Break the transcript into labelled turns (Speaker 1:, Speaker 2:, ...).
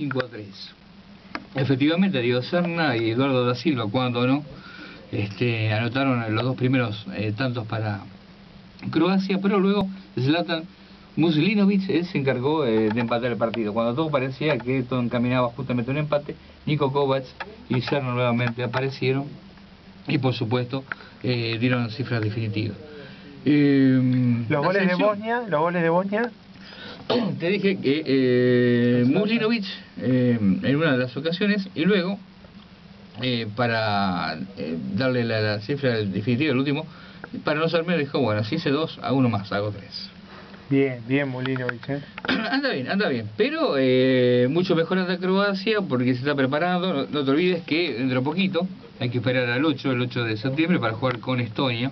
Speaker 1: 5 a 3. Efectivamente, Darío Serna y Eduardo da Silva, cuando no, este, anotaron los dos primeros eh, tantos para Croacia, pero luego Zlatan Muslinovic él se encargó eh, de empatar el partido. Cuando todo parecía que todo encaminaba justamente a un empate, Nico Kovac y Serna nuevamente aparecieron y por supuesto eh, dieron cifras definitivas.
Speaker 2: Los goles de Bosnia, los goles de Bosnia.
Speaker 1: Te dije que eh, eh, en una de las ocasiones y luego eh, para eh, darle la, cifra definitiva, el último, para no ser menos dijo, bueno, si hice dos, hago uno más, hago tres.
Speaker 2: Bien, bien Mulinovich. ¿eh?
Speaker 1: anda bien, anda bien. Pero mucho mejor anda Croacia porque se está preparando. No, no, te olvides que dentro de poquito hay que esperar al 8, el 8 de septiembre, para jugar con Estonia.